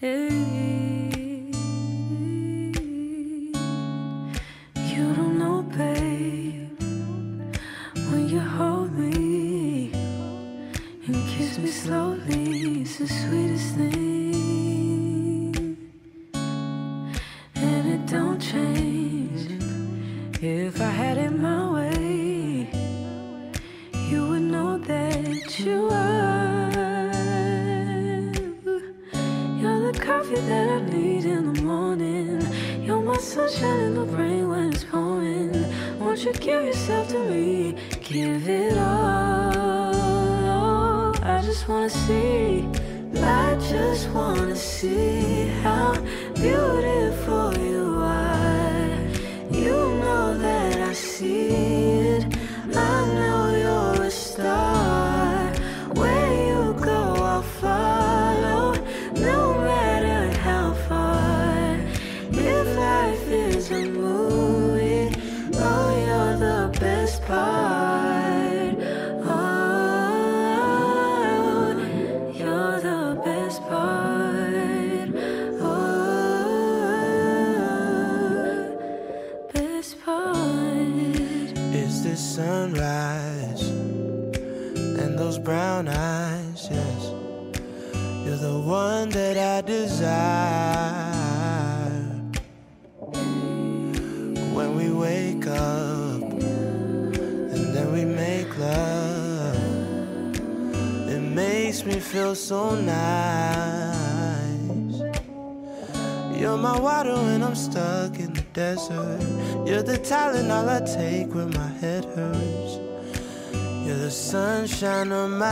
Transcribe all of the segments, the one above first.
Hey.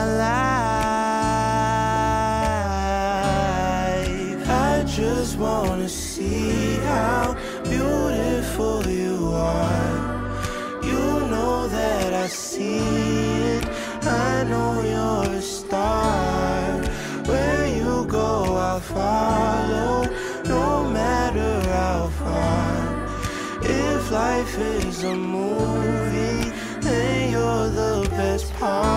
life. I just wanna see how beautiful you are. You know that I see it. I know you're a star. Where you go, I'll follow, no matter how far. If life is a movie, then you're the best part.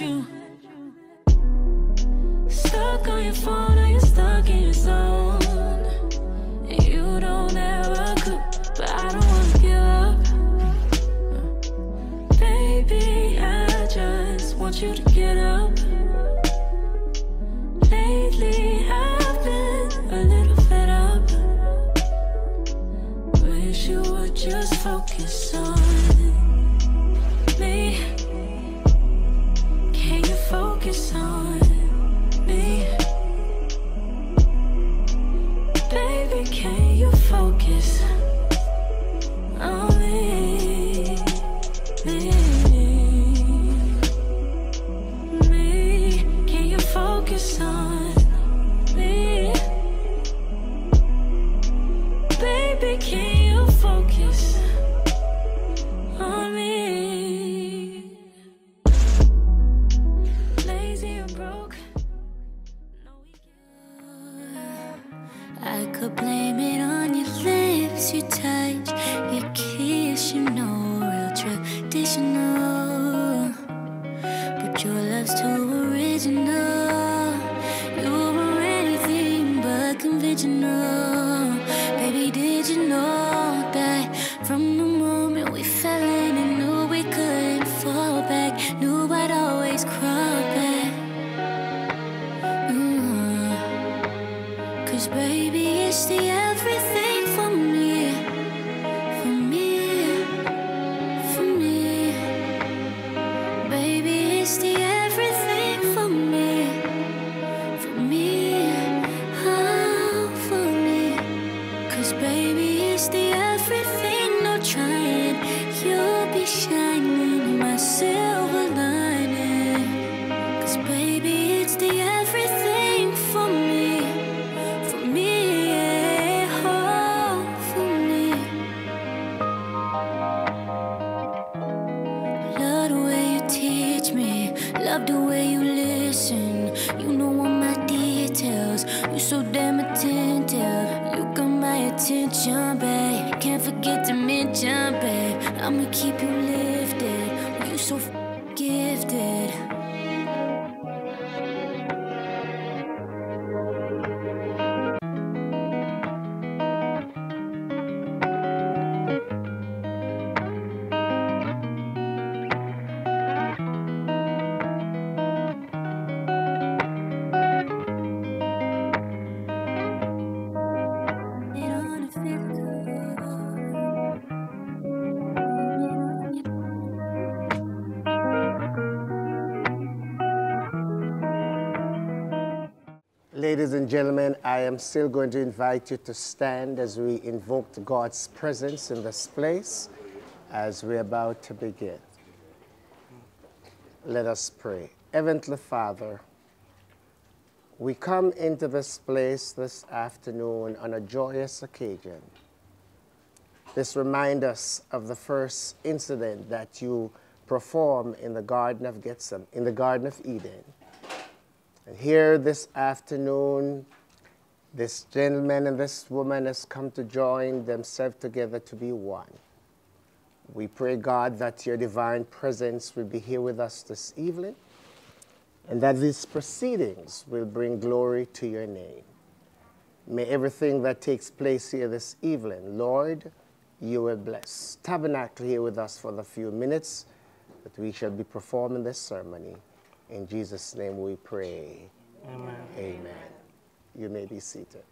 you. Stuck on your phone, are you stuck in your zone? You don't ever cook, but I don't wanna give up. Baby, I just want you to get up. Lately, I've been a little fed up. Wish you would just focus on. Ladies and gentlemen, I am still going to invite you to stand as we invoke God's presence in this place as we're about to begin. Let us pray. Heavenly Father, we come into this place this afternoon on a joyous occasion. This reminds us of the first incident that you performed in the Garden of Gethsemane, in the Garden of Eden and here this afternoon, this gentleman and this woman has come to join themselves together to be one. We pray, God, that your divine presence will be here with us this evening and that these proceedings will bring glory to your name. May everything that takes place here this evening, Lord, you will bless. Tabernacle here with us for the few minutes that we shall be performing this ceremony. In Jesus' name we pray. Amen. Amen. You may be seated.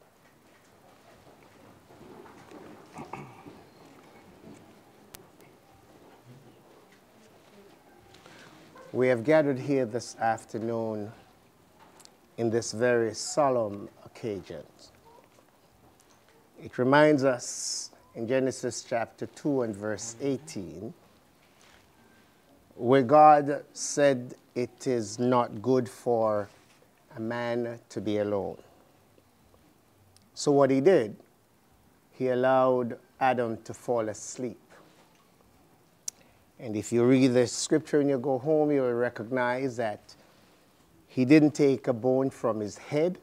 We have gathered here this afternoon in this very solemn occasion. It reminds us in Genesis chapter 2 and verse 18 where God said it is not good for a man to be alone. So, what he did, he allowed Adam to fall asleep. And if you read the scripture and you go home, you will recognize that he didn't take a bone from his head,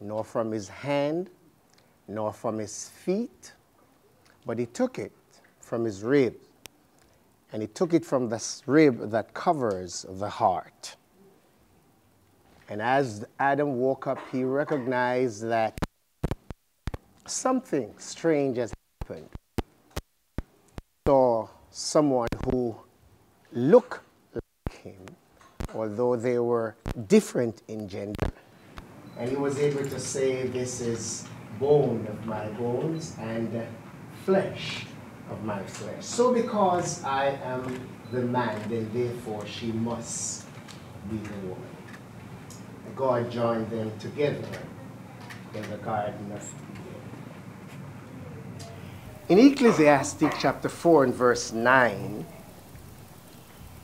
nor from his hand, nor from his feet, but he took it from his ribs and he took it from the rib that covers the heart. And as Adam woke up, he recognized that something strange has happened. He saw someone who looked like him, although they were different in gender. And he was able to say, This is bone of my bones and flesh of my flesh. So because I am the man, then therefore she must be the woman. God joined them together in the Garden of Eden. In Ecclesiastes chapter 4 and verse 9,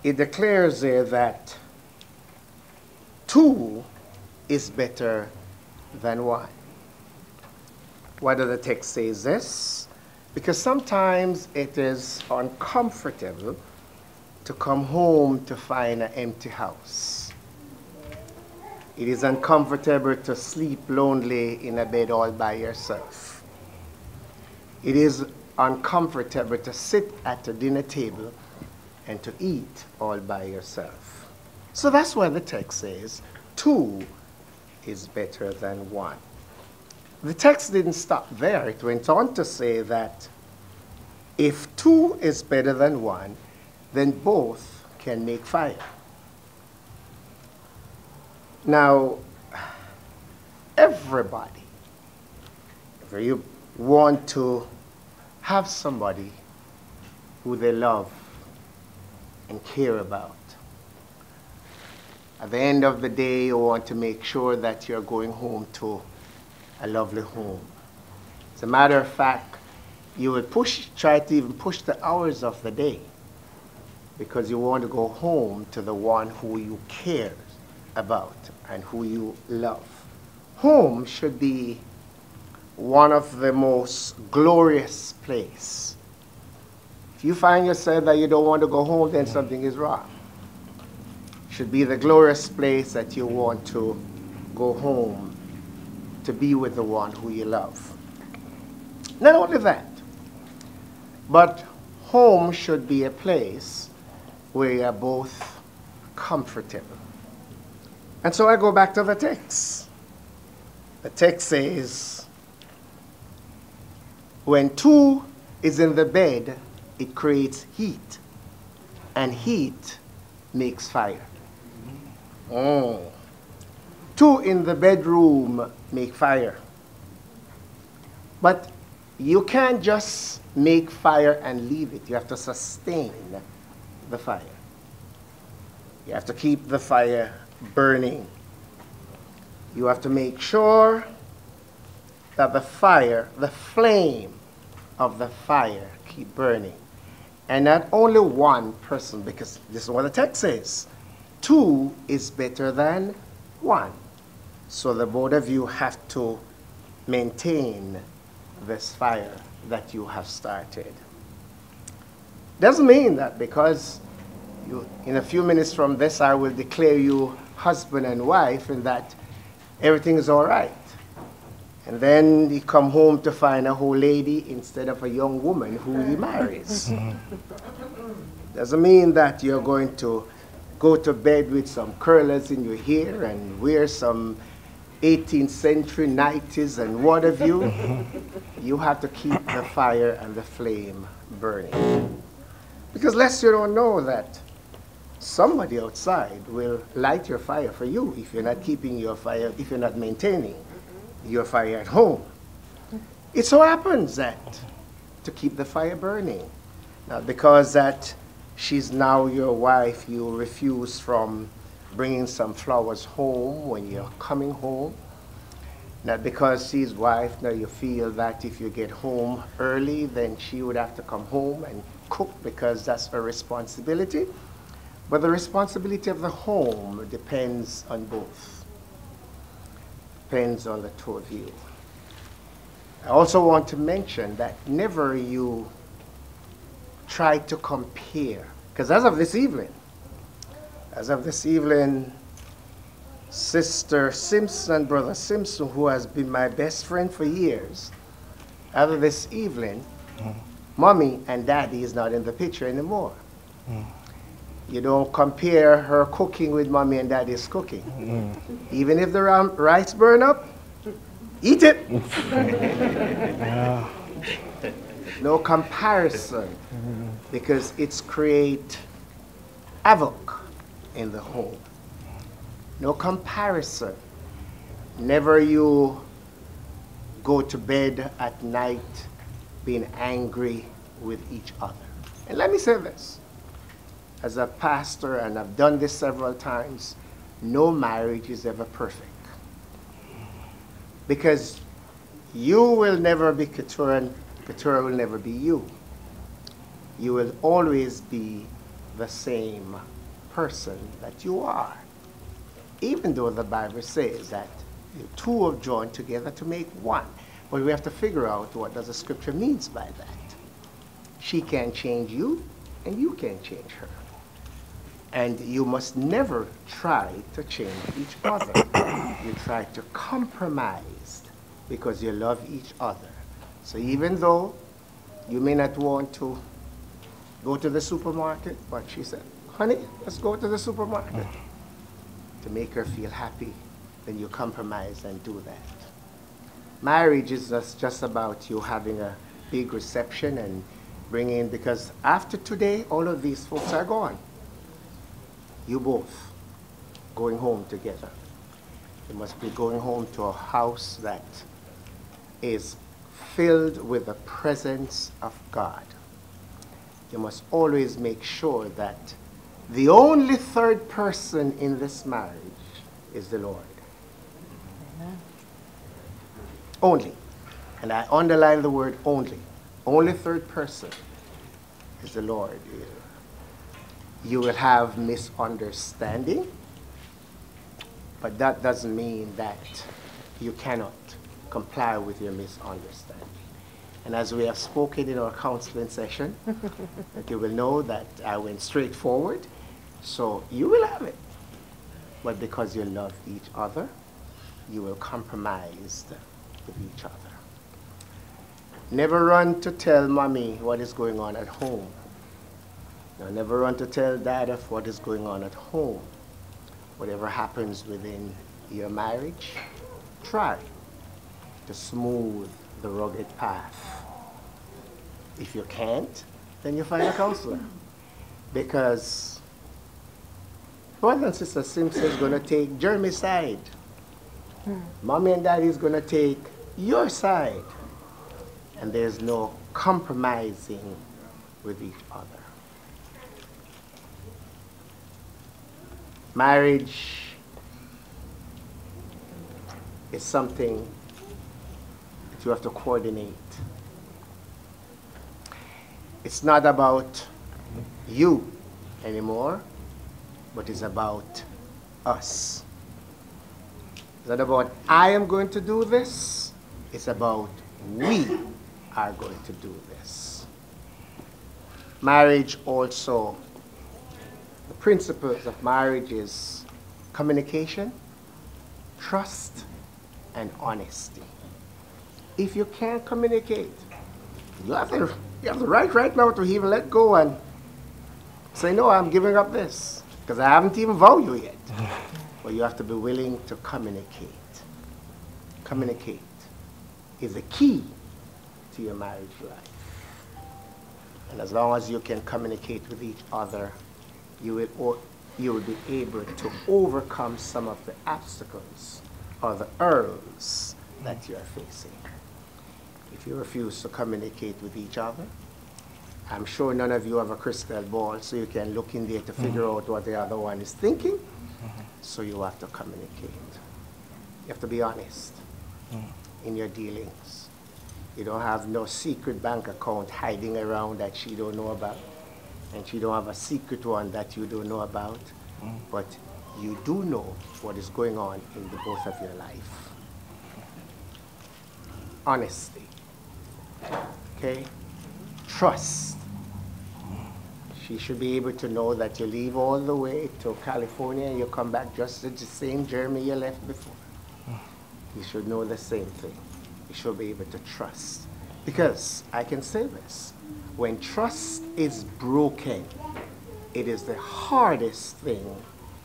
it declares there that two is better than one. Does the text say this? Because sometimes it is uncomfortable to come home to find an empty house. It is uncomfortable to sleep lonely in a bed all by yourself. It is uncomfortable to sit at a dinner table and to eat all by yourself. So that's why the text says two is better than one. The text didn't stop there. It went on to say that if two is better than one, then both can make fire. Now, everybody, if you want to have somebody who they love and care about, at the end of the day, you want to make sure that you're going home to a lovely home. As a matter of fact, you would push, try to even push the hours of the day because you want to go home to the one who you care about and who you love. Home should be one of the most glorious place. If you find yourself that you don't want to go home, then mm-hmm. something is wrong. should be the glorious place that you want to go home to be with the one who you love. Not only that, but home should be a place where you are both comfortable. And so I go back to the text. The text says, when two is in the bed, it creates heat, and heat makes fire. Mm-hmm. Oh. Two in the bedroom make fire. But you can't just make fire and leave it. You have to sustain the fire. You have to keep the fire burning. You have to make sure that the fire, the flame of the fire keep burning. And not only one person, because this is what the text says. Two is better than one. So the both of you have to maintain this fire that you have started. Doesn't mean that because you, in a few minutes from this, I will declare you husband and wife and that everything is all right. And then he come home to find a whole lady instead of a young woman who he marries. Mm-hmm. Doesn't mean that you're going to go to bed with some curlers in your hair and wear some 18th century 90s and what have you. you have to keep the fire and the flame burning. Because lest you don't know that somebody outside will light your fire for you if you're not keeping your fire, if you're not maintaining your fire at home. It so happens that to keep the fire burning, now because that she's now your wife, you refuse from bringing some flowers home when you're coming home. Not because she's wife, now you feel that if you get home early, then she would have to come home and cook because that's her responsibility. But the responsibility of the home depends on both. Depends on the two of you. I also want to mention that never you try to compare. Because as of this evening, as of this evening, Sister Simpson, Brother Simpson, who has been my best friend for years, as of this evening, mm. Mommy and Daddy is not in the picture anymore. Mm. You don't compare her cooking with Mommy and Daddy's cooking. Mm. Even if the rice burn up, eat it. no comparison because it's create havoc in the home. No comparison. Never you go to bed at night being angry with each other. And let me say this as a pastor, and I've done this several times, no marriage is ever perfect. Because you will never be Keturah, and Keturah will never be you. You will always be the same person that you are. Even though the Bible says that two are joined together to make one. But we have to figure out what does the scripture means by that. She can't change you, and you can't change her. And you must never try to change each other. you try to compromise because you love each other. So even though you may not want to go to the supermarket, but she said, honey, let's go to the supermarket. To make her feel happy, then you compromise and do that. Marriage is just, just about you having a big reception and bringing, because after today, all of these folks are gone. You both going home together. You must be going home to a house that is filled with the presence of God you must always make sure that the only third person in this marriage is the Lord. Amen. Only. And I underline the word only. Only third person is the Lord. You will have misunderstanding, but that doesn't mean that you cannot comply with your misunderstanding. And as we have spoken in our counseling session, you will know that I went straight forward. So you will have it. but because you love each other, you will compromise with each other. Never run to tell mommy what is going on at home. Now, never run to tell dad of what is going on at home. Whatever happens within your marriage, try to smooth the rugged path. If you can't, then you find a counselor. Because brother and sister Simpson is going to take Jeremy's side. Hmm. Mommy and daddy is going to take your side. And there's no compromising with each other. Marriage is something that you have to coordinate. It's not about you anymore, but it's about us. It's not about I am going to do this, it's about we are going to do this. Marriage also, the principles of marriage is communication, trust, and honesty. If you can't communicate, you have the, you have the right right now to even let go and say, no, I'm giving up this because I haven't even voted you yet. but you have to be willing to communicate. Communicate is the key to your marriage life. And as long as you can communicate with each other, you will, you will be able to overcome some of the obstacles or the hurdles that you are facing. If you refuse to communicate with each other, I'm sure none of you have a crystal ball so you can look in there to figure mm-hmm. out what the other one is thinking. So you have to communicate. You have to be honest mm-hmm. in your dealings. You don't have no secret bank account hiding around that she don't know about. And she don't have a secret one that you don't know about. Mm-hmm. But you do know what is going on in the both of your life. Honesty. Okay? Trust. She should be able to know that you leave all the way to California and you come back just the same journey you left before. You should know the same thing. You should be able to trust. Because I can say this when trust is broken, it is the hardest thing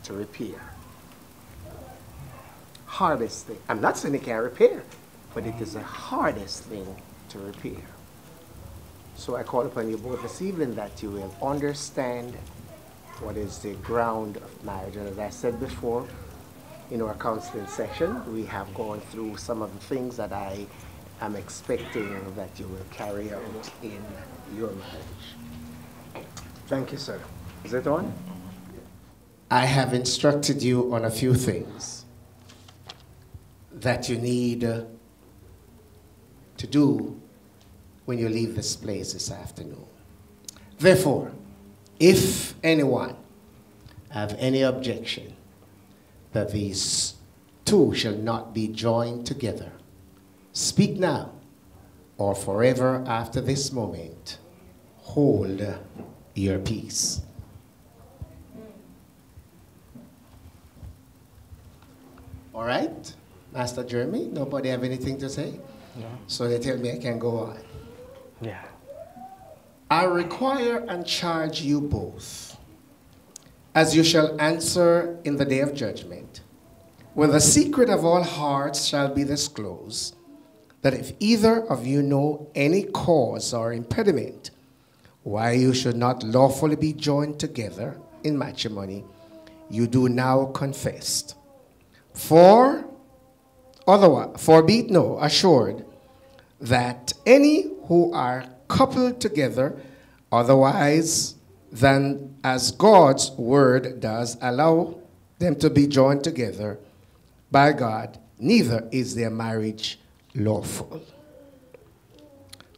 to repair. Hardest thing. I'm not saying it can't repair, but it is the hardest thing to repair. So I call upon you both this evening that you will understand what is the ground of marriage. And as I said before, in our counseling session, we have gone through some of the things that I am expecting that you will carry out in your marriage. Thank you, sir. Is it on? I have instructed you on a few things that you need to do when you leave this place this afternoon. Therefore, if anyone have any objection that these two shall not be joined together, speak now or forever after this moment, hold your peace. All right, Master Jeremy, nobody have anything to say? No. So they tell me I can go on. Yeah. I require and charge you both, as you shall answer in the day of judgment, when the secret of all hearts shall be disclosed, that if either of you know any cause or impediment why you should not lawfully be joined together in matrimony, you do now confess. For otherwise, for be it no assured that any who are coupled together otherwise than as God's word does allow them to be joined together by God, neither is their marriage lawful.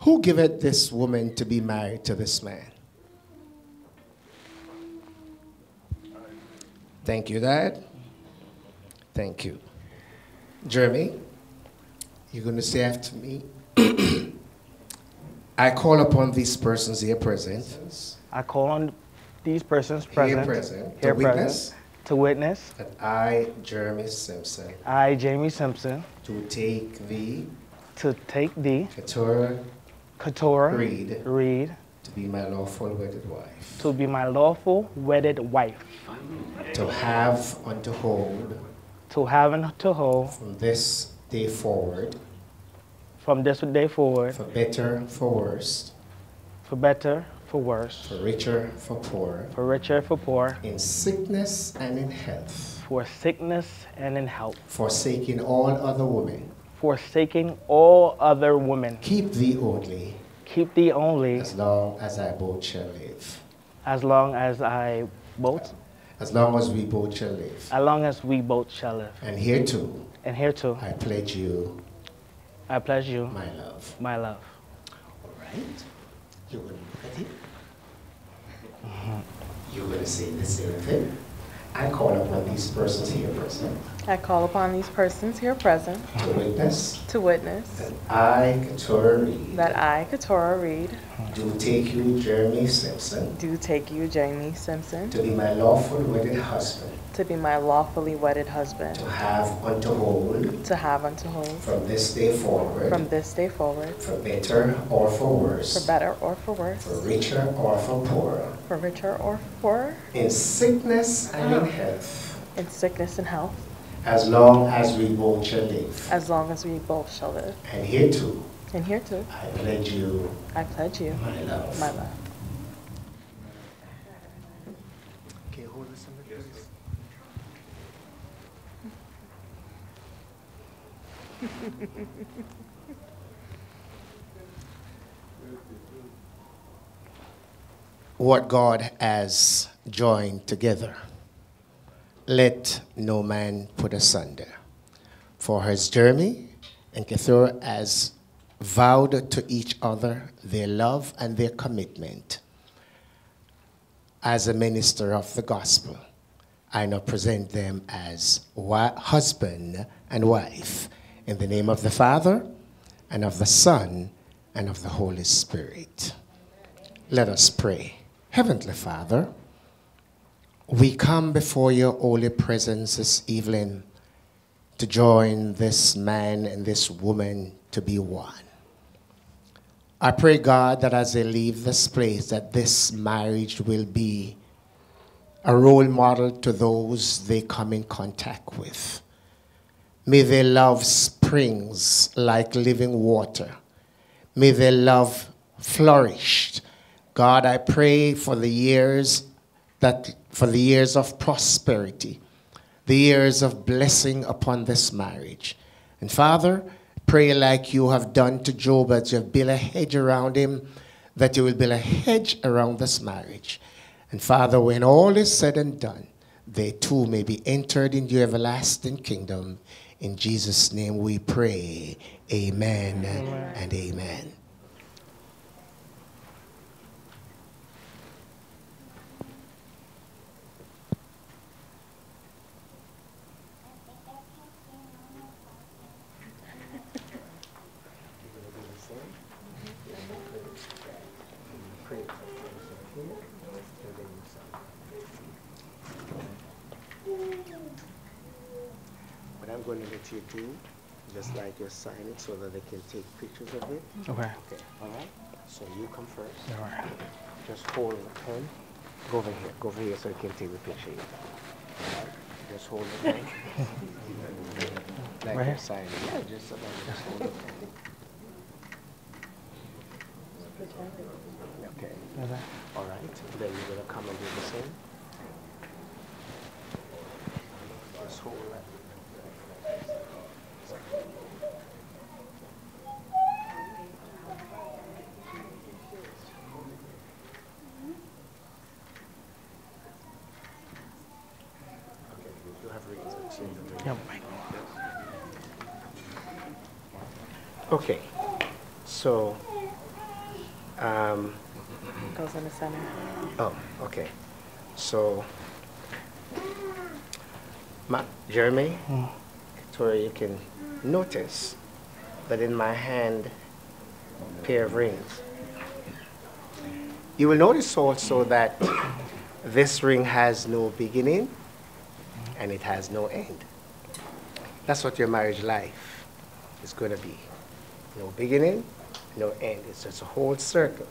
Who giveth this woman to be married to this man? Thank you, Dad. Thank you. Jeremy, you're going to say after me. I call upon these persons here present. I call on these persons present. Here present, here to witness to witness that I, Jeremy Simpson, I, Jamie Simpson, To take thee, to take thee, Keturah Keturah Reed, Reed, to be my lawful wedded wife, to be my lawful wedded wife, to have and to hold to have and to hold from this day forward, from this day forward, for better, for worse, for better, for worse, for richer, for poorer, for richer, for poor, in sickness and in health, for sickness and in health, forsaking all other women. forsaking all other women. Keep thee only, Keep thee only. As long as I both shall live. as long as I both, As long as we both shall live. as long as we both shall live. And here too, And here too, I pledge you I pledge you my love. my love. All right? You're going to look at it. You're going to say the same thing. I call upon these persons here present I call upon these persons here present to witness to witness that I, Keturah Reed, that I, Keturah Reed, do take you, Jeremy Simpson, do take you, Jamie Simpson, to be my lawful wedded husband, to be my lawfully wedded husband, to have unto hold to have and to hold from this day forward, from this day forward, for better or for worse, for better or for worse, for richer or for poorer, for richer or for poorer, in sickness and in health, in sickness and health, as long as we both shall live. as long as we both shall live. And here too, And here too, I pledge you I pledge you my love. my love. Okay, hold this in the place. what God has joined together, let no man put asunder. For as Jeremy and Keturah has vowed to each other their love and their commitment, as a minister of the gospel, I now present them as husband and wife in the name of the Father and of the Son and of the Holy Spirit. Let us pray. Heavenly Father, we come before your holy presence this evening to join this man and this woman to be one. I pray, God, that as they leave this place, that this marriage will be a role model to those they come in contact with. May their love springs like living water. May their love flourish. God, I pray for the years that for the years of prosperity, the years of blessing upon this marriage. And Father, pray like you have done to Job as you have built a hedge around him, that you will build a hedge around this marriage. And Father, when all is said and done, they too may be entered into your everlasting kingdom. In Jesus' name we pray. Amen, and amen. What I'm going to let you do, just like you sign it so that they can take pictures of it. Okay. Okay, all right? So you come first. All right. Just hold the pen. Go over here. Go over here so you can take the picture. All right? Just hold the pen. like Right here? signing. Yeah, just so just hold the pen. Okay. Okay. All right. Then you're gonna come and do the same. Just hold that. Okay, you have reasons. You have reasons. Yep. Okay. So, um, Goes in the center. Oh, okay. So, Ma- Jeremy, Victoria, you can notice that in my hand, pair of rings. You will notice also that this ring has no beginning and it has no end. That's what your marriage life is going to be. No beginning, no end. It's just a whole circle.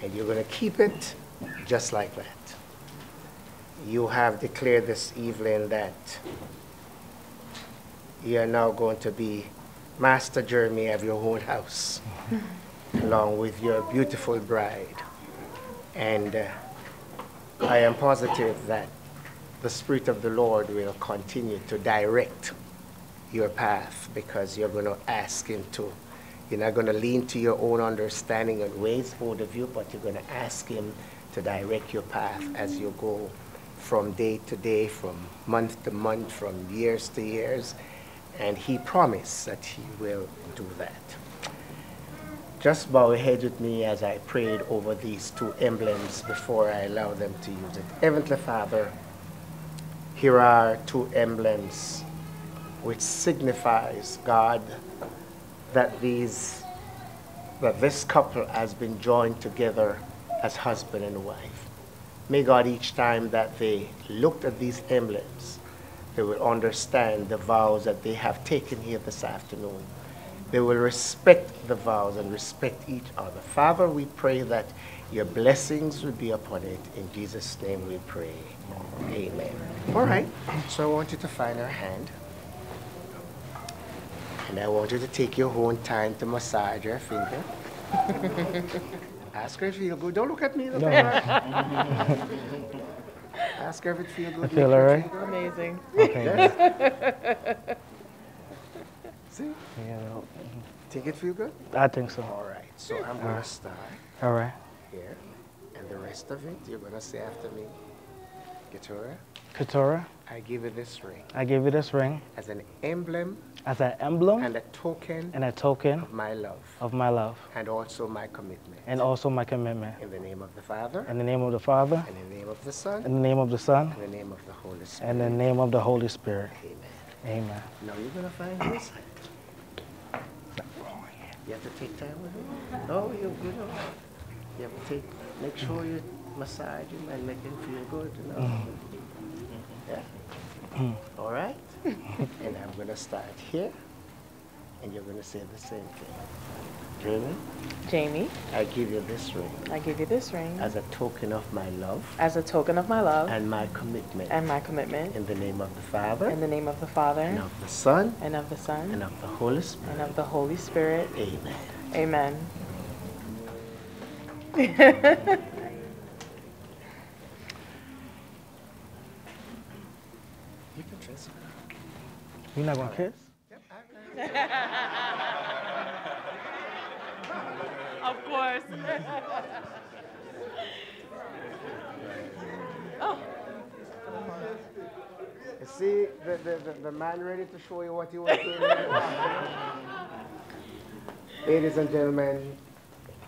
And you're going to keep it just like that. You have declared this evening that you are now going to be Master Jeremy of your own house, along with your beautiful bride. And uh, I am positive that the Spirit of the Lord will continue to direct your path because you're going to ask Him to. You're not going to lean to your own understanding and ways, point of view, but you're going to ask Him to direct your path as you go from day to day, from month to month, from years to years. And He promised that He will do that. Just bow your head with me as I prayed over these two emblems before I allow them to use it. Heavenly Father, here are two emblems which signifies, God, that these that this couple has been joined together as husband and wife. May God each time that they looked at these emblems, they will understand the vows that they have taken here this afternoon. They will respect the vows and respect each other. Father, we pray that your blessings will be upon it. In Jesus' name we pray. Amen. All right. So I want you to find her hand. And I want you to take your own time to massage her finger. Ask her if it feel good. Don't look at me. Look No. Ask her if it feel good. I feel alright. finger. Amazing. Okay. Yes. See? Yeah, no, Think it feel good? I think so. All right. So I'm going to start All right. here. And the rest of it, you're going to say after me. Keturah, Keturah, I give you this ring I give you this ring as an emblem as an emblem and a token and a token of my love of my love and also my commitment. and also my commitment. In the name of the Father, In the name of the Father, and in the name of the Son, in the name of the Son, in the name of the Holy Spirit. in the name of the Holy Spirit. Amen. Amen. Now you're going to find this. You have to take time with him. Oh, you're good. You have to take, make sure you massage him and make him feel good. You know? Mm. Yeah. Mm. All right. and I'm going to start here, and you're going to say the same thing. Jamie, Jamie, I give you this ring I give you this ring as a token of my love as a token of my love and my commitment. and my commitment in the name of the Father, in the name of the Father and of the Son, and of the Son. and of the Holy Spirit. and of the Holy Spirit. Amen. Amen. You can trace it. You're not gonna kiss? Of course. You see the, the, the, the man ready to show you what he was doing. Ladies and gentlemen,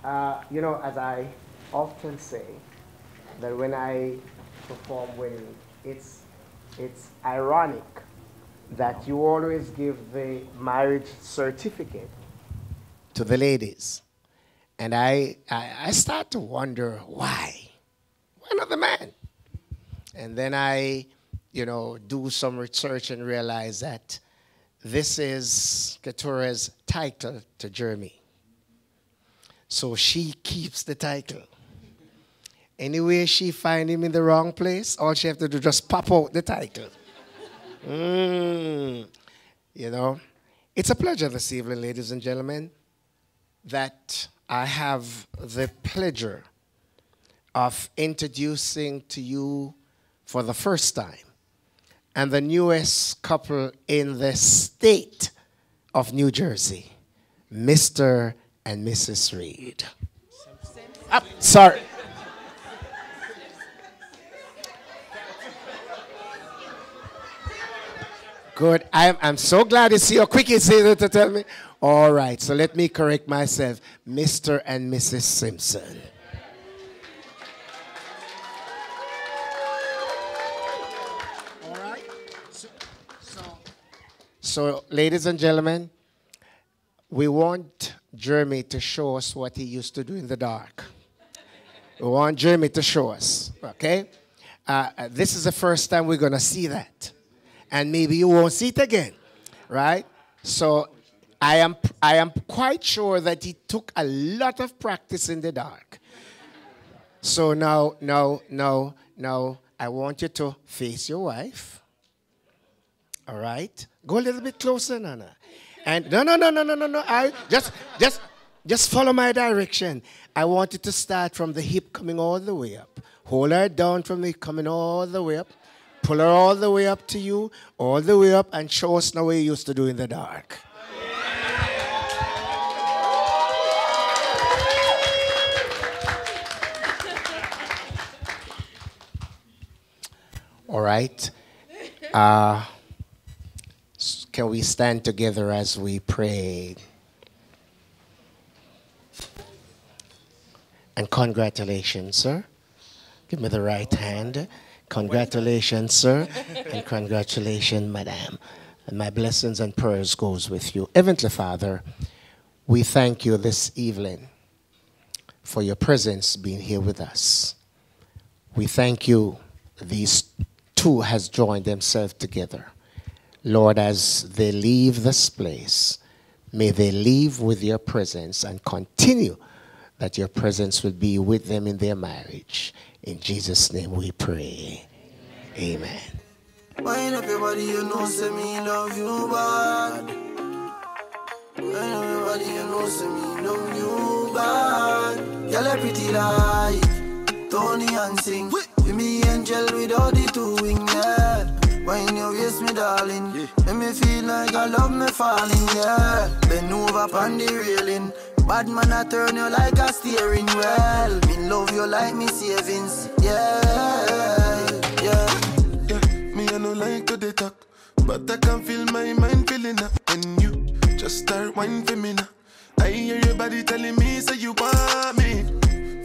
uh, you know, as I often say, that when I perform wedding, it's, it's ironic that you always give the marriage certificate to the ladies. And I, I, I start to wonder why? Why not the man? And then I, you know, do some research and realize that this is Keturah's title to Jeremy. So she keeps the title. Anyway, she find him in the wrong place, all she have to do just pop out the title. Mm. You know, it's a pleasure this evening, ladies and gentlemen, that I have the pleasure of introducing to you for the first time and the newest couple in the state of New Jersey, Mr. and Mrs. Reed. Ah, sorry. Good. I'm, I'm so glad to see you. quick you say that to tell me. All right, so let me correct myself. Mr. and Mrs. Simpson. All right. So, so, so, ladies and gentlemen, we want Jeremy to show us what he used to do in the dark. We want Jeremy to show us, okay? Uh, uh, this is the first time we're going to see that. And maybe you won't see it again, right? So I am, I am quite sure that he took a lot of practice in the dark. So now, now, now, now, I want you to face your wife. All right? Go a little bit closer, Nana. And no, no, no, no, no, no, no. I just, just, just follow my direction. I want you to start from the hip coming all the way up. Hold her down from the coming all the way up. Pull her all the way up to you, all the way up, and show us now what you used to do in the dark. All right. Uh, can we stand together as we pray? And congratulations, sir. Give me the right hand. Congratulations, sir. And congratulations, madam. And my blessings and prayers goes with you. Heavenly Father, we thank you this evening for your presence being here with us. We thank you these two has joined themselves together. Lord, as they leave this place, may they leave with your presence and continue that your presence will be with them in their marriage. In Jesus' name we pray. Amen. Wind up your you know, say me love you bad. Wind up your you know, say me love you bad. Girl, a pretty like Tony and sing. With me angel without the two wing, yeah. When you waist me, darling, make me feel like I love me falling, yeah. Bend over on the railing. Bad man, I turn you like a steering wheel. Me love you like me savings, yeah, yeah. Me I no like to dey talk, but I can feel my mind filling up when you just start whining for me now. I hear your body telling me say you want me.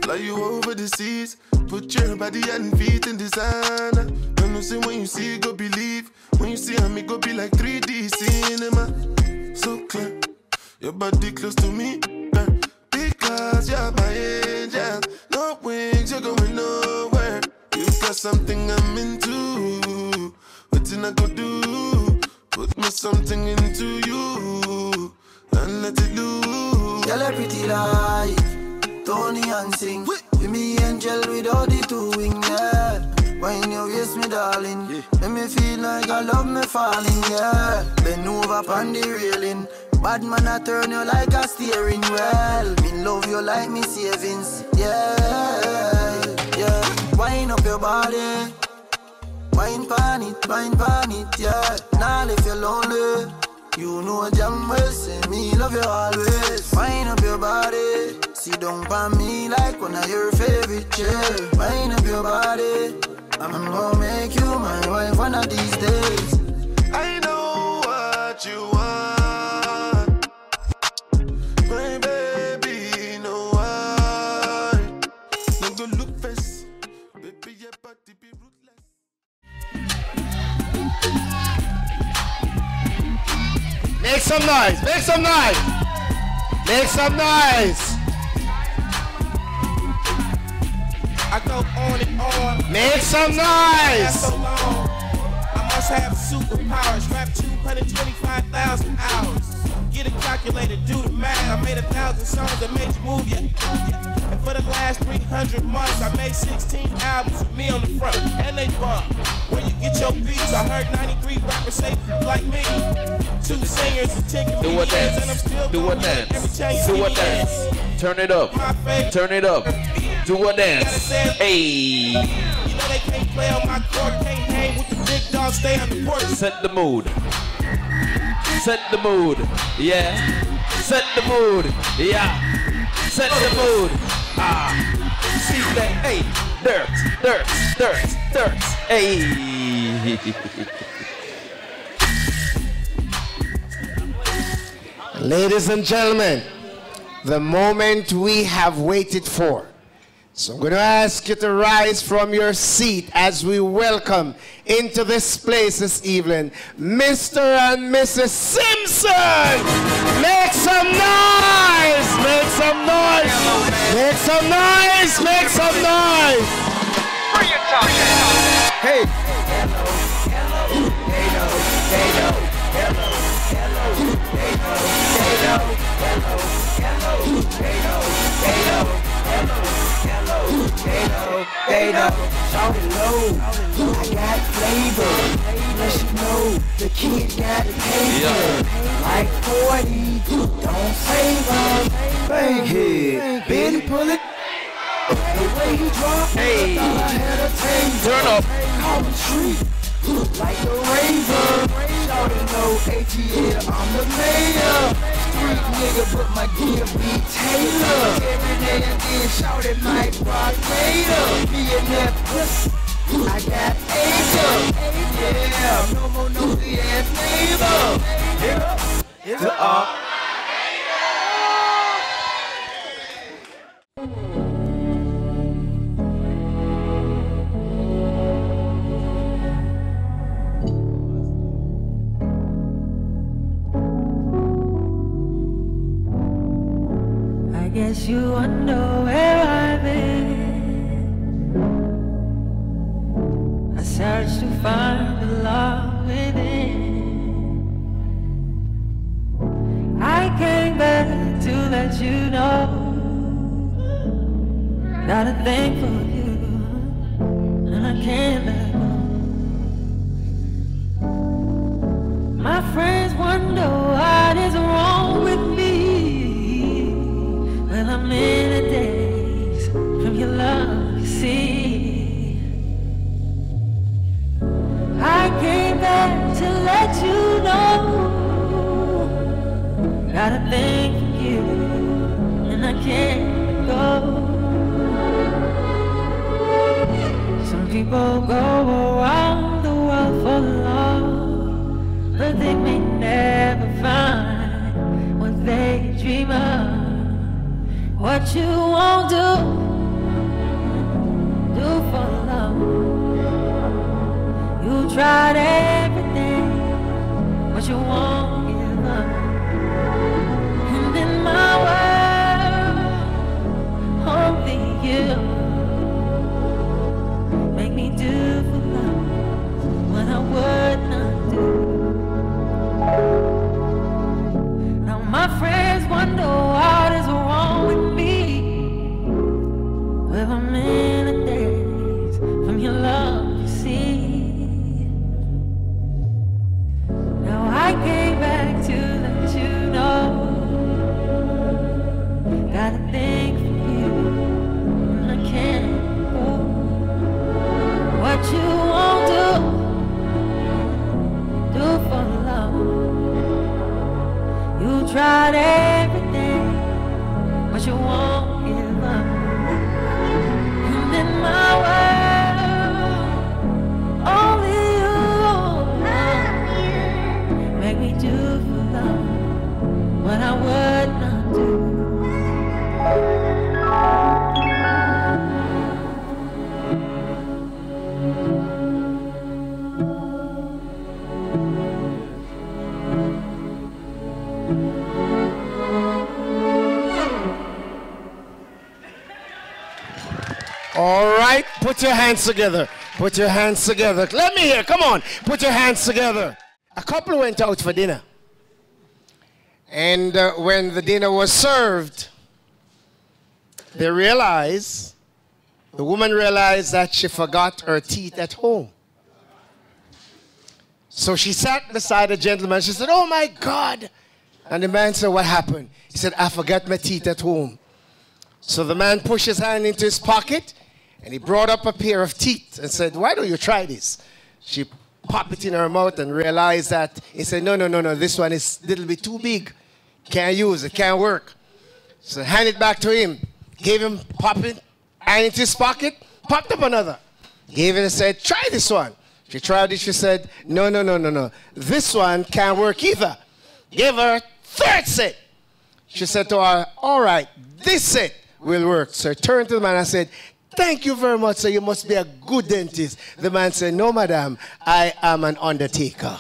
Fly you over the seas, put your body and feet in designer. I know say when you see go believe, when you see me go be like 3D cinema. So clear, your body close to me, girl, because you're my angel. No wings, you're going nowhere. You've got something I'm into. What I go do? Put me something into you and let it loose. Girl, a pretty like Tony and sing. With me angel with all the two wing, yeah. When you waist me, darling, make me feel like I love me falling, yeah. Bend over on the railing. Bad man, I turn you like a steering wheel. Me love you like me savings, yeah, yeah. Wind up your body. Wine pan it, wine pan it, yeah. Now if you're lonely, you know jam well, say me love you always. Wine up your body, sit down pan me like one of your favorite chair. Wine up your body, I'm gonna make you my wife one of these days. I know what you want. Some noise. Make some noise. Make some noise. I go on and on. Make some noise. so. I must have superpowers. Rap 225,000 hours. Get a calculator, do the math. I made a thousand songs that made you move, yeah. And for the last 300 months, I made 16 albums with me on the front, and they bump. Where you get your beats? I heard 93 rappers say like me. Two singers and 10 comedians, Do a dance. and I'm still Do a dance. Do a dance. Turn it up. Turn it up. Do a dance. Hey. You know they can't play on my court, can't hang with the big dogs, stay on the porch. Set the mood. Set the mood. Yeah. Set the mood. Yeah. Set the mood. Ah. See that? Hey. Dirt. Dirt. Dirt. Dirt. Hey. Ladies and gentlemen, the moment we have waited for. So I'm going to ask you to rise from your seat as we welcome into this place this evening Mr. and Mrs. Simpson. Make some noise! Make some noise! Make some noise! Make some noise! Hey. Know, they know. Shout it low, I got flavor. Let you know the kid got a taste. Like 40, don't save him. Bang head, Benny pull it. The way he dropped, Hey. I thought I had a taser. Turn up. Call the street like a razor. Shout it low, ATL, I'm the mayor. Nigga, but my gear be Rock later. Pussy. I got acre. Yeah, no more nosy ass neighbor. Yeah, it's a you wonder where I've been. I searched to find the love within. I came back to let you know got a thing for you, and I can't let go. My friends wonder what is wrong A daze from your love, you see. I came back to let you know. Got a thing for you, and I can't go. Some people go around the world for love, but they may never find what they dream of. What you won't do, do for love. You tried everything, hands together. Put your hands together. Let me hear. Come on, put your hands together. A couple went out for dinner. And uh, when the dinner was served, they realized, the woman realized that she forgot her teeth at home. So she sat beside the gentleman. She said, Oh my God. And the man said, What happened? He said, I forgot my teeth at home. So the man pushed his hand into his pocket and he brought up a pair of teeth and said, Why don't you try this? She popped it in her mouth and realized that he said, No, no, no, no, this one is a little bit too big. Can't use it, can't work. So hand it back to him. Gave him, pop it, hand into his pocket, popped up another. Gave it and said, Try this one. She tried it, she said, No, no, no, no, no. This one can't work either. Gave her third set. She said to her, All right, this set will work. So I turned to the man and said, Thank you very much, sir. You must be a good dentist. The man said, No, madam, I am an undertaker.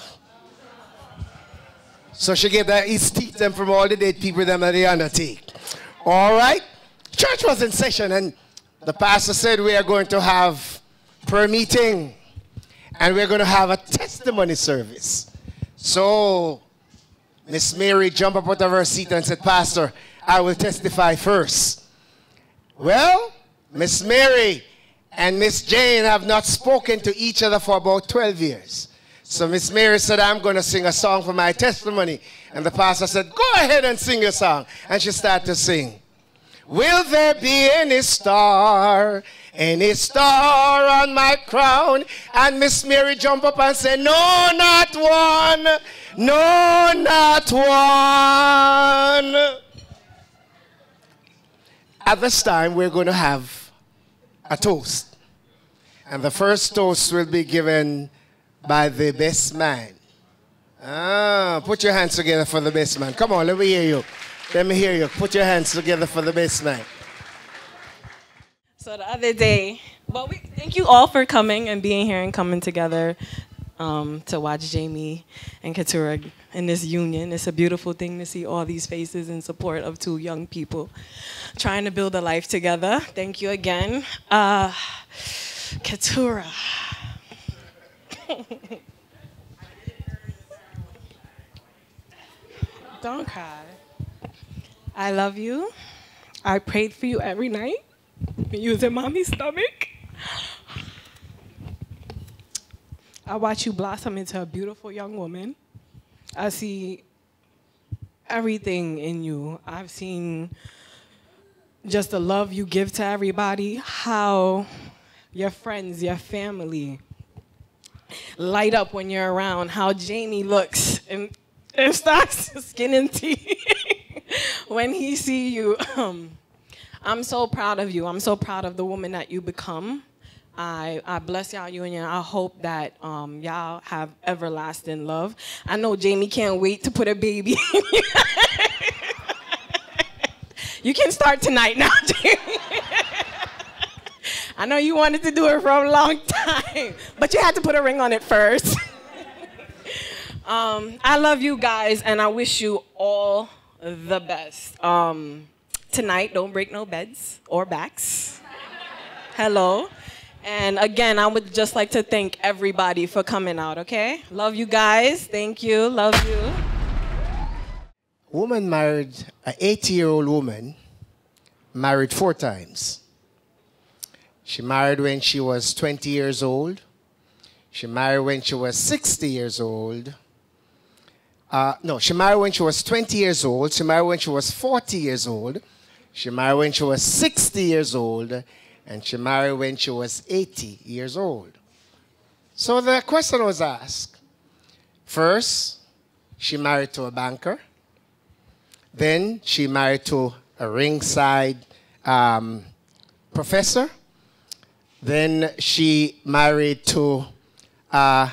So she gave that his teeth them from all the dead people them that they undertake. All right? Church was in session and the pastor said we are going to have prayer meeting and we're going to have a testimony service. So Miss Mary jumped up out of her seat and said, Pastor, I will testify first. Well, Miss Mary and Miss Jane have not spoken to each other for about 12 years. So Miss Mary said, I'm going to sing a song for my testimony. And the pastor said, Go ahead and sing your song. And she started to sing. Will there be any star, any star on my crown? And Miss Mary jumped up and said, No, not one. No, not one. At this time, we're going to have a toast. And the first toast will be given by the best man. Ah, put your hands together for the best man. Come on, let me hear you. Let me hear you. Put your hands together for the best man. So the other day, well, we thank you all for coming and being here and coming together um, to watch Jamie and Keturah in this union. It's a beautiful thing to see all these faces in support of two young people trying to build a life together. Thank you again. Uh, Keturah. Don't cry. I love you. I prayed for you every night. You was in mommy's stomach. I watch you blossom into a beautiful young woman. I see everything in you. I've seen just the love you give to everybody, how your friends, your family light up when you're around, how Jamie looks and, and starts skin and teeth when he see you. Um, I'm so proud of you. I'm so proud of the woman that you become. I, I bless y'all union. I hope that um, y'all have everlasting love. I know Jamie can't wait to put a baby. you can start tonight now, Jamie. I know you wanted to do it for a long time, but you had to put a ring on it first. um, I love you guys, and I wish you all the best. Um, tonight, don't break no beds or backs. Hello. And again, I would just like to thank everybody for coming out, okay? Love you guys. Thank you. Love you. Woman married, an 80 year old woman, married four times. She married when she was 20 years old. She married when she was 60 years old. Uh, no, she married when she was 20 years old. She married when she was 40 years old. She married when she was 60 years old. And she married when she was 80 years old. So the question was asked first, she married to a banker. Then she married to a ringside um, professor. Then she married to a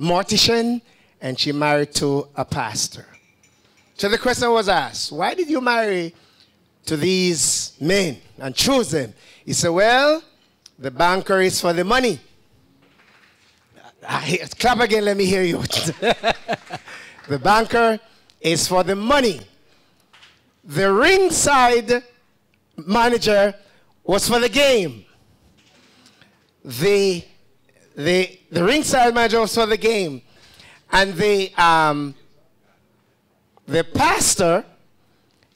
mortician, and she married to a pastor. So the question was asked, why did you marry to these men and choose them? He said, well, the banker is for the money. Ah, clap again, let me hear you. the banker is for the money. The ringside manager was for the game. The, the, the ringside manager was for the game. And the, um, the pastor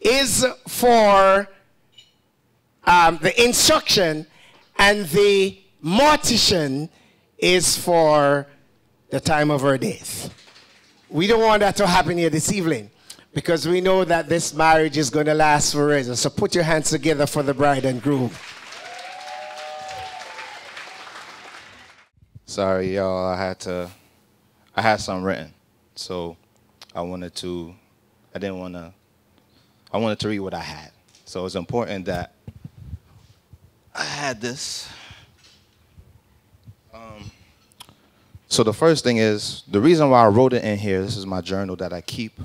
is for um, the instruction, and the mortician is for the time of her death. We don't want that to happen here this evening because we know that this marriage is going to last forever. So put your hands together for the bride and groom. Sorry, y'all. I had to. I had some written, so I wanted to. I didn't want to. I wanted to read what I had. So it's important that I had this. Um, so the first thing is the reason why I wrote it in here. This is my journal that I keep,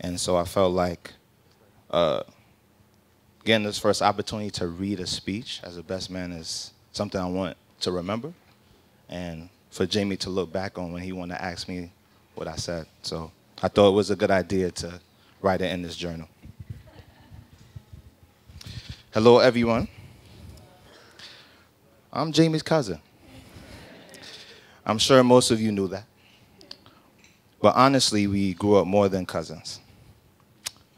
and so I felt like uh, getting this first opportunity to read a speech as a best man is something I want to remember, and for Jamie to look back on when he wanted to ask me what I said. So I thought it was a good idea to write it in this journal. Hello, everyone. I'm Jamie's cousin. I'm sure most of you knew that. But honestly, we grew up more than cousins.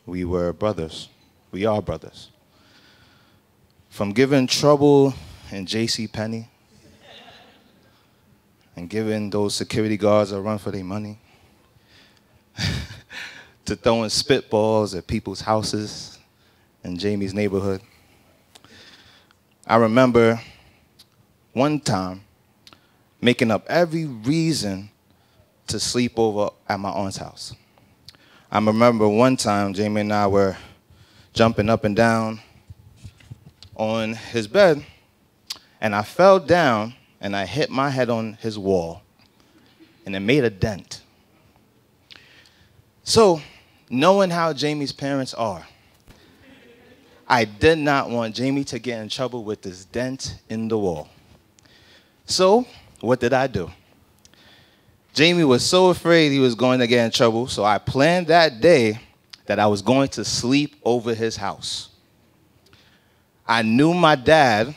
We were brothers. We are brothers. From giving trouble in J.C. Penney and giving those security guards a run for their money to throwing spitballs at people's houses in Jamie's neighborhood. I remember one time making up every reason to sleep over at my aunt's house. I remember one time Jamie and I were jumping up and down on his bed, and I fell down and I hit my head on his wall, and it made a dent. So, knowing how Jamie's parents are, I did not want Jamie to get in trouble with this dent in the wall. So, what did I do? Jamie was so afraid he was going to get in trouble, so I planned that day that I was going to sleep over his house. I knew my dad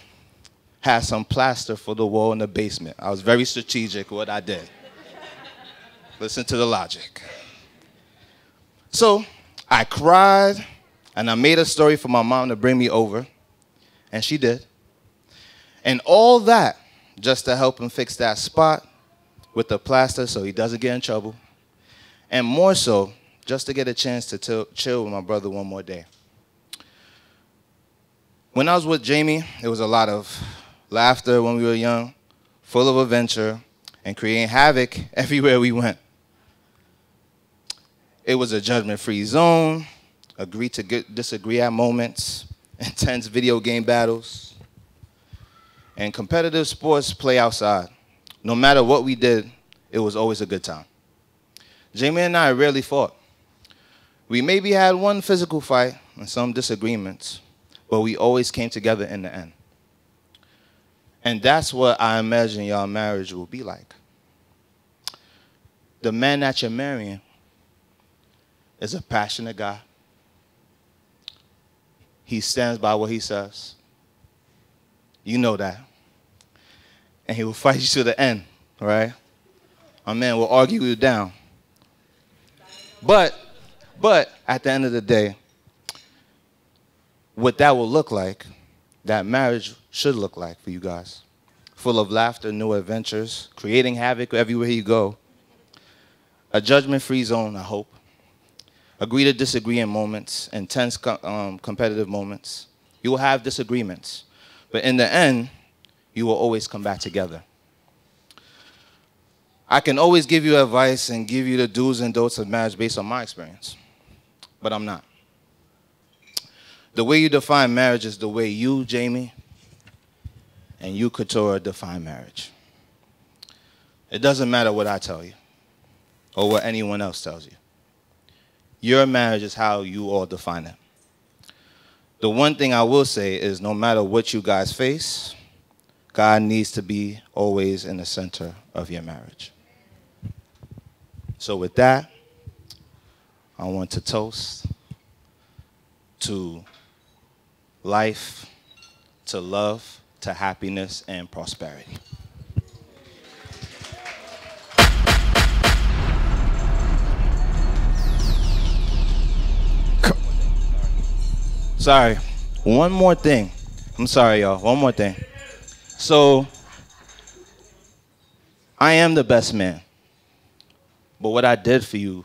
had some plaster for the wall in the basement. I was very strategic what I did. Listen to the logic. So I cried and I made a story for my mom to bring me over, and she did. And all that just to help him fix that spot with the plaster so he doesn't get in trouble. And more so, just to get a chance to chill with my brother one more day. When I was with Jamie, it was a lot of laughter when we were young, full of adventure, and creating havoc everywhere we went. It was a judgment free zone, agree to disagree at moments, intense video game battles, and competitive sports play outside. No matter what we did, it was always a good time. Jamie and I rarely fought. We maybe had one physical fight and some disagreements, but we always came together in the end. And that's what I imagine your marriage will be like. The man that you're marrying is a passionate guy. He stands by what he says. You know that. And he will fight you to the end, right? A man will argue you down. But, but at the end of the day, what that will look like, that marriage should look like for you guys. Full of laughter, new adventures, creating havoc everywhere you go. A judgment free zone, I hope. Agree to disagree in moments, intense um, competitive moments. You will have disagreements. But in the end, you will always come back together. I can always give you advice and give you the do's and don'ts of marriage based on my experience, but I'm not. The way you define marriage is the way you, Jamie, and you, Keturah, define marriage. It doesn't matter what I tell you or what anyone else tells you. Your marriage is how you all define it. The one thing I will say is no matter what you guys face, God needs to be always in the center of your marriage. So, with that, I want to toast to life, to love, to happiness, and prosperity. Sorry. One more thing. I'm sorry, y'all. One more thing. So, I am the best man. But what I did for you,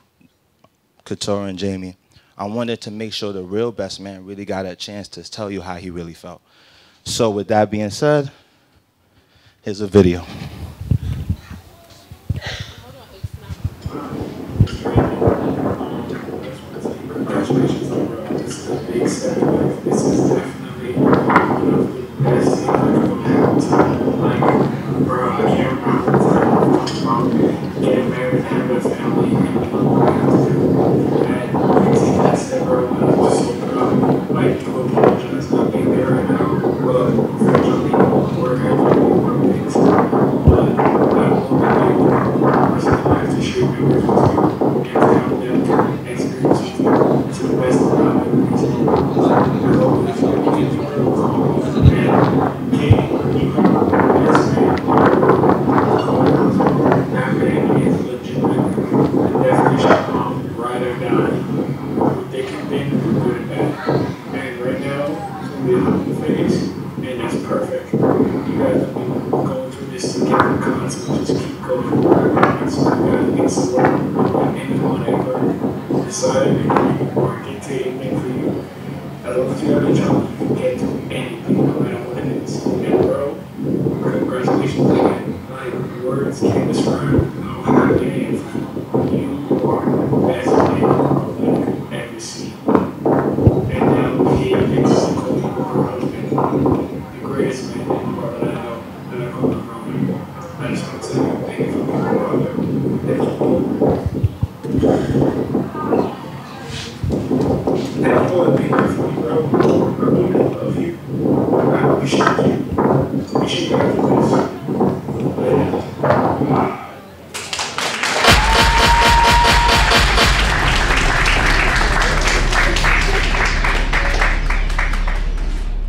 Keturah and Jamie, I wanted to make sure the real best man really got a chance to tell you how he really felt. So, with that being said, here's a video. This is definitely one of the best things I've ever bro, I can't the time married family and you know what I have to do. And you take that step, bro, I'm just so proud. Like,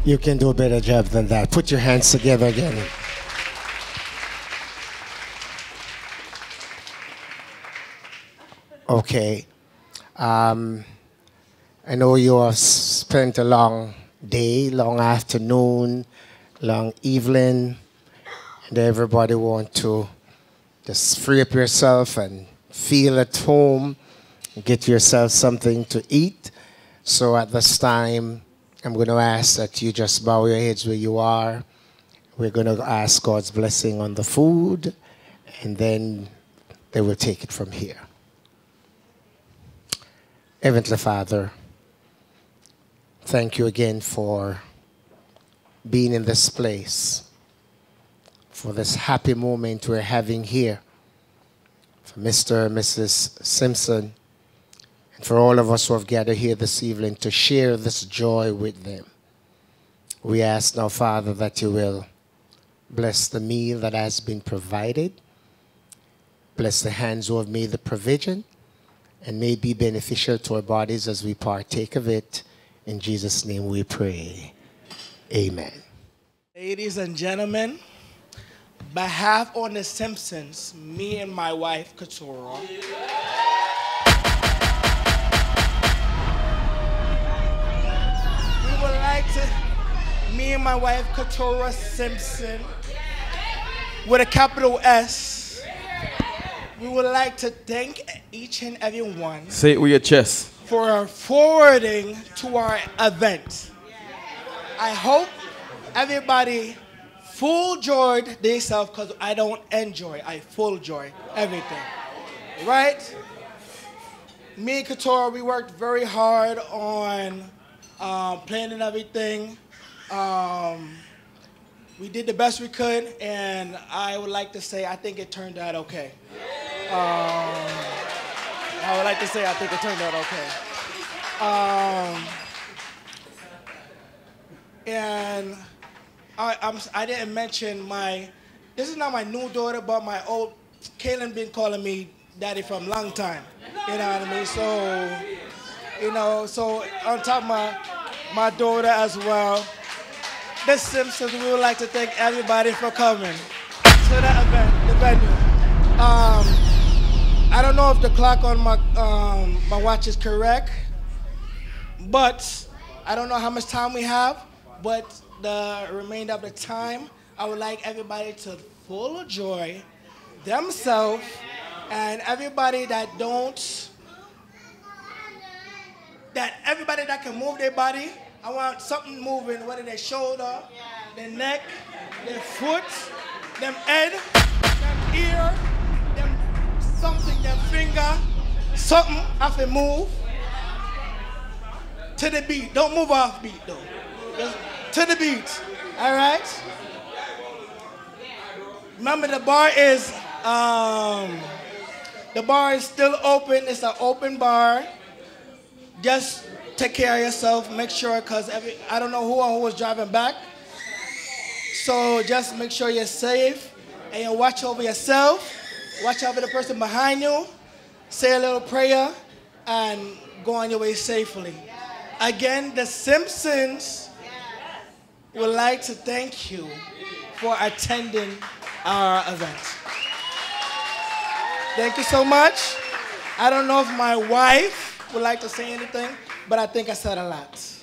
You can do a better job than that. Put your hands together again. Okay. Um, I know you have spent a long day, long afternoon, long evening, and everybody want to just free up yourself and feel at home, get yourself something to eat. So at this time, I'm going to ask that you just bow your heads where you are. We're going to ask God's blessing on the food, and then they will take it from here. Heavenly Father, thank you again for being in this place, for this happy moment we're having here, for Mr. and Mrs. Simpson, and for all of us who have gathered here this evening to share this joy with them. We ask now, Father, that you will bless the meal that has been provided, bless the hands who have made the provision, and may be beneficial to our bodies as we partake of it. In Jesus' name we pray. Amen. Ladies and gentlemen, behalf on the Simpsons, me and my wife, Keturah. We me and my wife, Keturah Simpson, with a capital S, we would like to thank each and every one Say it with your chest. for forwarding to our event. I hope everybody full joyed themselves because I don't enjoy. I full joy everything. Right? Me and Keturah, we worked very hard on um, planning everything. Um, we did the best we could, and I would like to say I think it turned out okay. Um, I would like to say I think it turned out okay. Um, and I, I'm, I didn't mention my, this is not my new daughter, but my old, Kaylin been calling me daddy from long time. You know what I mean? So, you know, so on top of my, my daughter as well. The Simpsons, we would like to thank everybody for coming to the event, the venue. Um, I don't know if the clock on my um, my watch is correct, but I don't know how much time we have. But the remainder of the time, I would like everybody to full of joy themselves and everybody that don't that everybody that can move their body. I want something moving, whether their shoulder, their neck, their foot, them head, them ear, them something, them finger, something have to move to the beat. Don't move off beat though. Just to the beat. All right. Remember the bar is um, the bar is still open. It's an open bar. Just take care of yourself. Make sure, cause I don't know who or who was driving back. So just make sure you're safe and you watch over yourself. Watch over the person behind you. Say a little prayer and go on your way safely. Again, the Simpsons would like to thank you for attending our event. Thank you so much. I don't know if my wife would like to say anything, but I think I said a lot.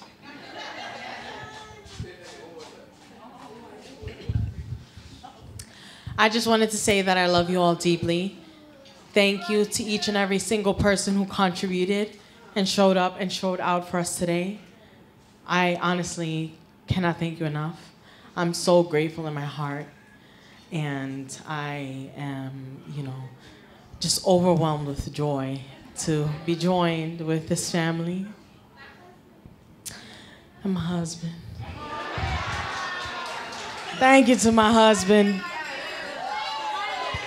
I just wanted to say that I love you all deeply. Thank you to each and every single person who contributed and showed up and showed out for us today. I honestly cannot thank you enough. I'm so grateful in my heart. And I am, you know, just overwhelmed with joy to be joined with this family and my husband. Thank you to my husband.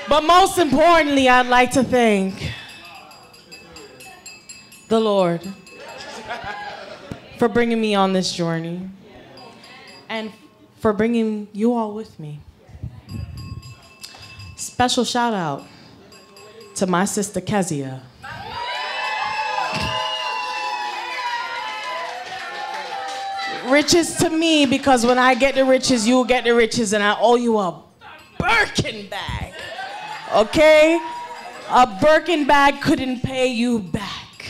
But most importantly, I'd like to thank the Lord for bringing me on this journey and for bringing you all with me. Special shout out to my sister Kezia. Riches to me because when I get the riches, you'll get the riches, and I owe you a Birkin bag. Okay? A Birkin bag couldn't pay you back.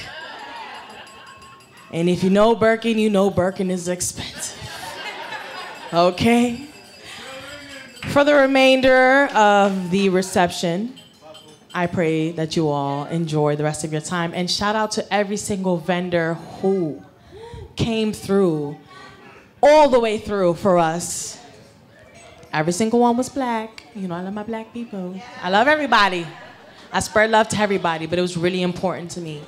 And if you know Birkin, you know Birkin is expensive. Okay? For the remainder of the reception, I pray that you all enjoy the rest of your time. And shout out to every single vendor who came through, all the way through for us. Every single one was black. You know, I love my black people. I love everybody. I spread love to everybody, but it was really important to me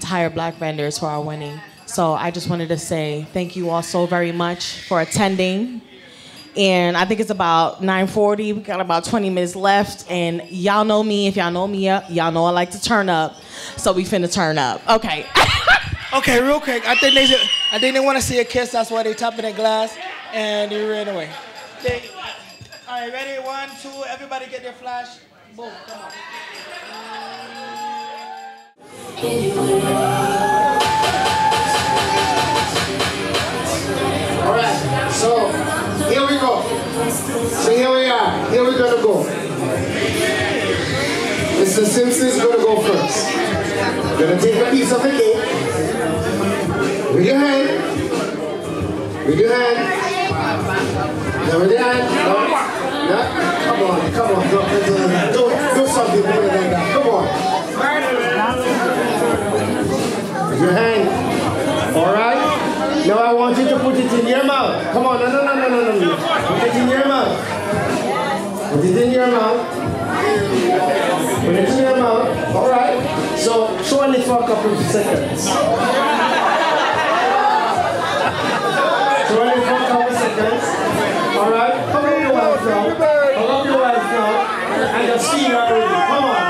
to hire black vendors for our wedding. So I just wanted to say thank you all so very much for attending. And I think it's about 9:40. We got about 20 minutes left, and y'all know me. If y'all know me, y'all know I like to turn up. So we finna turn up. Okay. Okay, real quick. I think they I think they want to see a kiss. That's why they tapping their glass and they ran away. They, all right, ready? One, two. Everybody get their flash. Boom. Come on. All right, so here we go. So here we are. Here we're gonna go. Mr. Simpson's gonna go first. Gonna take a piece of the cake. With your hand. With your hand. Now with your hand. No. No. Come on, come on. Do, do, do something better than that. Come on. With your hand. All right. Now I want you to put it in your mouth. Come on, no, no, no, no, no, no. Put it in your mouth. Put it in your mouth. Put it in your mouth. All right. So show it for a couple of seconds. Show it for a couple of seconds. All right. Come Come on, your now. And just feel her already. Come on,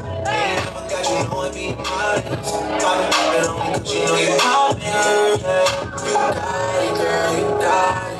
You know it be modest. Poppin' poppin' only cause you know you poppin'. You got it, girl, you got it.